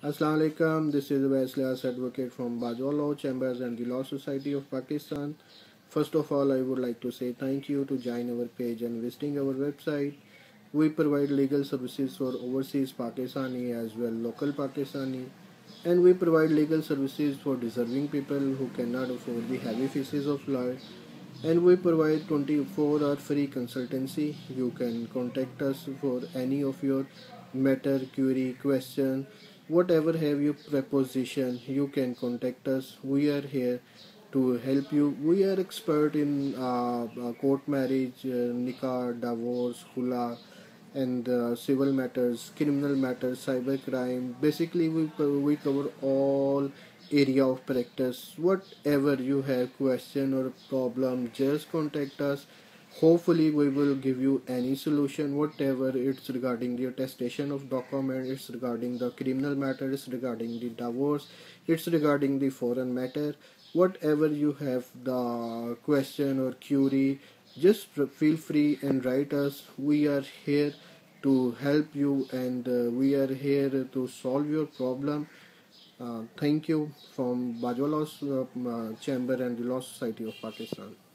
Assalamu alaikum. This is Avais Ilyas advocate from Bajwa Law Chambers and the Law Society of Pakistan. First of all, I would like to say thank you to join our page and visiting our website. We provide legal services for overseas Pakistani as well local Pakistani and we provide legal services for deserving people who cannot afford the heavy fees of law and we provide 24 hour free consultancy you can contact us for any of your matter query question whatever have you proposition you can contact us. We are here to help you. We are expert in uh, uh court marriage uh, nikah divorce khula and uh, civil matters criminal matters cyber crime. Basically we we cover all area of practice. Whatever you have question or problem just contact us hopefully we will give you any solution whatever it's regarding the attestation of document it's regarding the criminal matter it's regarding the divorce it's regarding the foreign matter. Whatever you have the question or query just feel free and write us. We are here to help you and uh, we are here to solve your problem. Uh, thank you from Bajwa Law uh, Chamber and the Law Society of Pakistan.